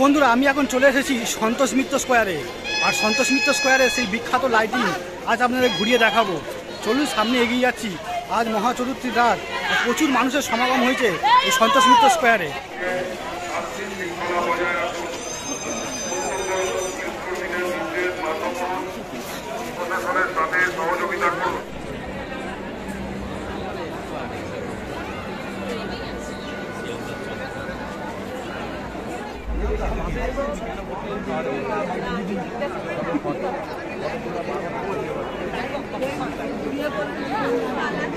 বন্ধুরা, আমি এখন চলে এসেছি সন্তোষ মিত্র স্কোয়ারে। আর সন্তোষ মিত্র স্কোয়ারে সেই বিখ্যাত লাইটিং আজ আপনাদের ঘুরিয়ে দেখাবো। চলুন সামনে এগিয়ে যাচ্ছি। আজ মহাচতুর্থীর রাত প্রচুর মানুষের সমাগম হয়েছে এই সন্তোষ মিত্র স্কোয়ারে। Terima kasih.